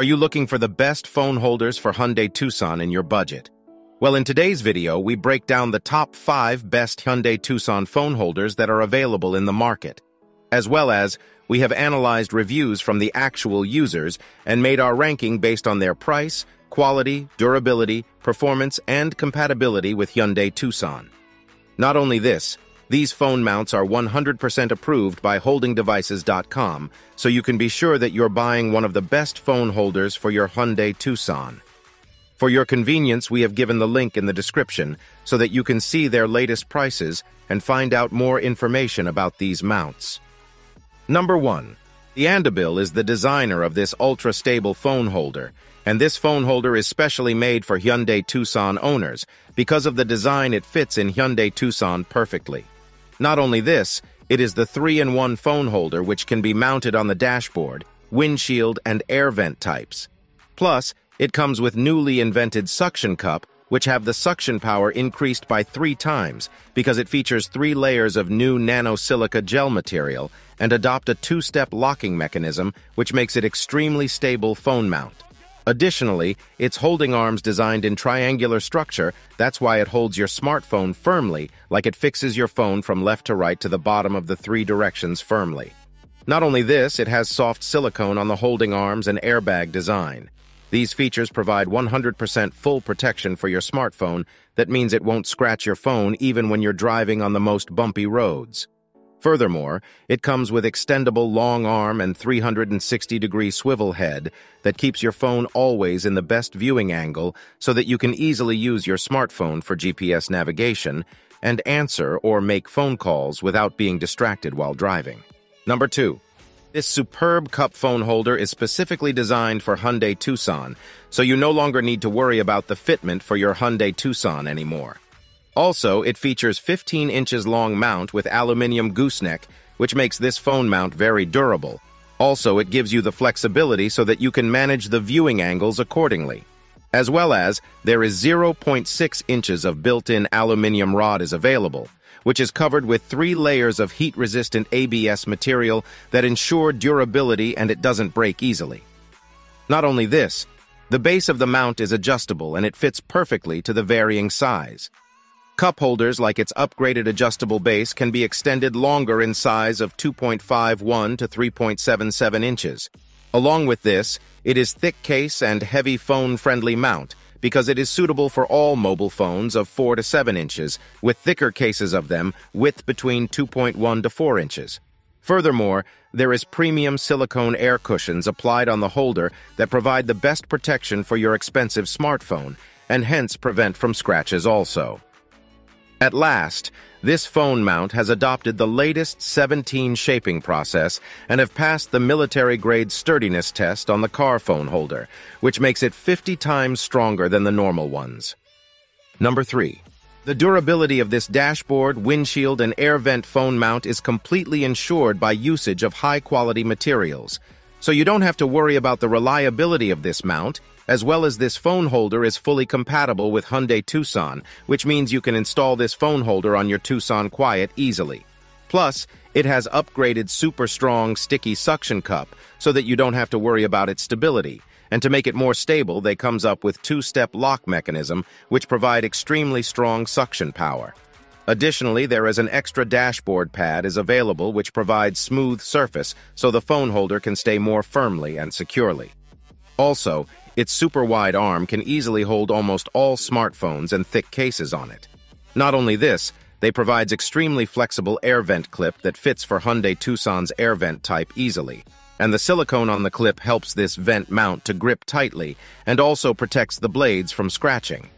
Are you looking for the best phone holders for Hyundai Tucson in your budget? Well, in today's video, we break down the top 5 best Hyundai Tucson phone holders that are available in the market. As well as, we have analyzed reviews from the actual users and made our ranking based on their price, quality, durability, performance, and compatibility with Hyundai Tucson. Not only this, these phone mounts are 100% approved by holdingdevices.com, so you can be sure that you're buying one of the best phone holders for your Hyundai Tucson. For your convenience, we have given the link in the description so that you can see their latest prices and find out more information about these mounts. Number 1. The Andobil is the designer of this ultra-stable phone holder, and this phone holder is specially made for Hyundai Tucson owners because of the design it fits in Hyundai Tucson perfectly. Not only this, it is the 3-in-1 phone holder which can be mounted on the dashboard, windshield, and air vent types. Plus, it comes with newly invented suction cup, which have the suction power increased by three times because it features three layers of new nanosilica gel material and adopt a two-step locking mechanism which makes it extremely stable phone mount. Additionally, its holding arms designed in triangular structure, that's why it holds your smartphone firmly, like it fixes your phone from left to right to the bottom of the three directions firmly. Not only this, it has soft silicone on the holding arms and airbag design. These features provide 100% full protection for your smartphone that means it won't scratch your phone even when you're driving on the most bumpy roads. Furthermore, it comes with extendable long arm and 360-degree swivel head that keeps your phone always in the best viewing angle so that you can easily use your smartphone for GPS navigation and answer or make phone calls without being distracted while driving. Number 2. This superb cup phone holder is specifically designed for Hyundai Tucson, so you no longer need to worry about the fitment for your Hyundai Tucson anymore. Also, it features 15 inches long mount with aluminium gooseneck, which makes this phone mount very durable. Also, it gives you the flexibility so that you can manage the viewing angles accordingly. As well as, there is 0.6 inches of built-in aluminium rod is available, which is covered with three layers of heat-resistant ABS material that ensure durability and it doesn't break easily. Not only this, the base of the mount is adjustable and it fits perfectly to the varying size. Cup holders like its upgraded adjustable base can be extended longer in size of 2.51 to 3.77 inches. Along with this, it is thick case and heavy phone-friendly mount because it is suitable for all mobile phones of 4 to 7 inches, with thicker cases of them width between 2.1 to 4 inches. Furthermore, there is premium silicone air cushions applied on the holder that provide the best protection for your expensive smartphone, and hence prevent from scratches also. At last, this phone mount has adopted the latest 17 shaping process and have passed the military-grade sturdiness test on the car phone holder, which makes it 50 times stronger than the normal ones. Number 3. The durability of this dashboard, windshield, and air vent phone mount is completely ensured by usage of high-quality materials, so you don't have to worry about the reliability of this mount, as well as this phone holder is fully compatible with Hyundai Tucson, which means you can install this phone holder on your Tucson Quiet easily. Plus, it has upgraded super strong sticky suction cup so that you don't have to worry about its stability. And to make it more stable, they comes up with two-step lock mechanism, which provide extremely strong suction power. Additionally, there is an extra dashboard pad is available which provides smooth surface so the phone holder can stay more firmly and securely. Also, its super-wide arm can easily hold almost all smartphones and thick cases on it. Not only this, they provides extremely flexible air vent clip that fits for Hyundai Tucson's air vent type easily, and the silicone on the clip helps this vent mount to grip tightly and also protects the blades from scratching.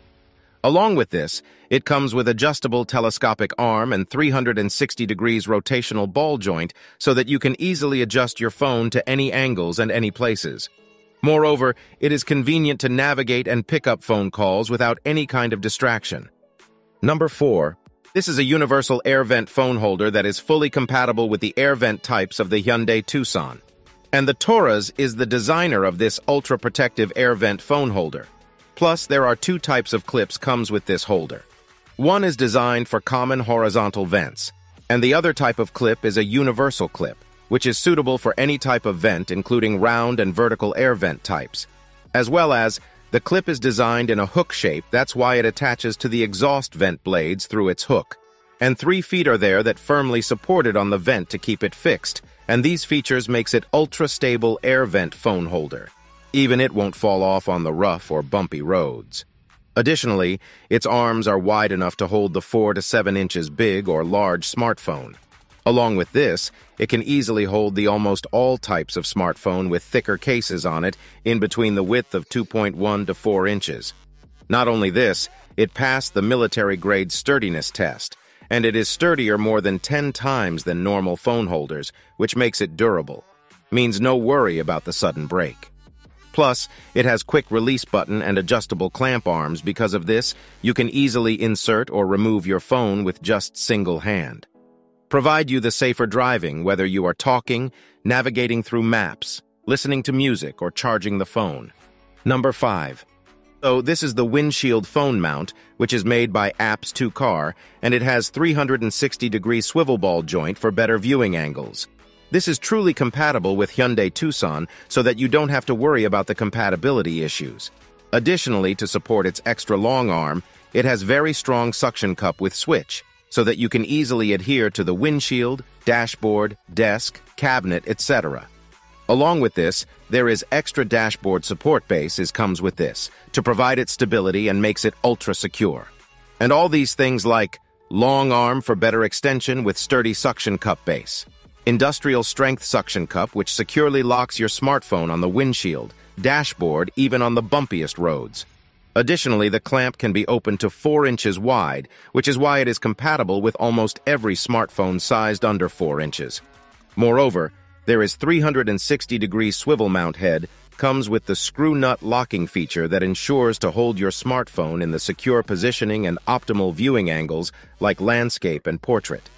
Along with this, it comes with adjustable telescopic arm and 360 degrees rotational ball joint so that you can easily adjust your phone to any angles and any places. Moreover, it is convenient to navigate and pick up phone calls without any kind of distraction. Number 4. This is a universal air vent phone holder that is fully compatible with the air vent types of the Hyundai Tucson. And the Torras is the designer of this ultra-protective air vent phone holder. Plus, there are two types of clips comes with this holder. One is designed for common horizontal vents, and the other type of clip is a universal clip, which is suitable for any type of vent, including round and vertical air vent types. As well as, the clip is designed in a hook shape, that's why it attaches to the exhaust vent blades through its hook. And three feet are there that firmly support it on the vent to keep it fixed, and these features makes it ultra-stable air vent phone holder. Even it won't fall off on the rough or bumpy roads. Additionally, its arms are wide enough to hold the 4 to 7 inches big or large smartphone. Along with this, it can easily hold the almost all types of smartphone with thicker cases on it in between the width of 2.1 to 4 inches. Not only this, it passed the military-grade sturdiness test, and it is sturdier more than 10 times than normal phone holders, which makes it durable. Means no worry about the sudden break. Plus, it has quick release button and adjustable clamp arms. Because of this, you can easily insert or remove your phone with just single hand. Provide you the safer driving whether you are talking, navigating through maps, listening to music, or charging the phone. Number 5. So this is the windshield phone mount, which is made by APPS2Car, and it has 360-degree swivel ball joint for better viewing angles. This is truly compatible with Hyundai Tucson so that you don't have to worry about the compatibility issues. Additionally, to support its extra long arm, it has very strong suction cup with switch, so that you can easily adhere to the windshield, dashboard, desk, cabinet, etc. Along with this, there is extra dashboard support base as comes with this, to provide it stability and makes it ultra secure. And all these things like long arm for better extension with sturdy suction cup base, Industrial strength suction cup which securely locks your smartphone on the windshield, dashboard, even on the bumpiest roads. Additionally, the clamp can be opened to 4 inches wide, which is why it is compatible with almost every smartphone sized under 4 inches. Moreover, there is 360-degree swivel mount head, comes with the screw nut locking feature that ensures to hold your smartphone in the secure positioning and optimal viewing angles like landscape and portrait.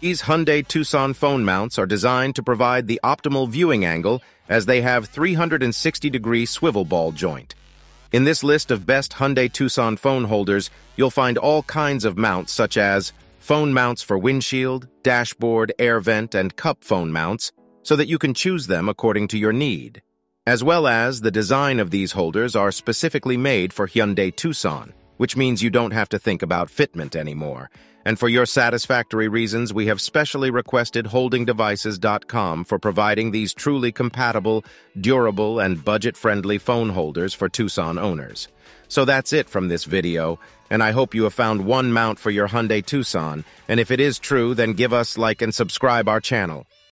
These Hyundai Tucson phone mounts are designed to provide the optimal viewing angle as they have 360-degree swivel ball joint. In this list of best Hyundai Tucson phone holders, you'll find all kinds of mounts such as phone mounts for windshield, dashboard, air vent, and cup phone mounts, so that you can choose them according to your need. As well as the design of these holders are specifically made for Hyundai Tucson, which means you don't have to think about fitment anymore, and for your satisfactory reasons, we have specially requested holdingdevices.com for providing these truly compatible, durable, and budget-friendly phone holders for Tucson owners. So that's it from this video, and I hope you have found one mount for your Hyundai Tucson, and if it is true, then give us like and subscribe our channel.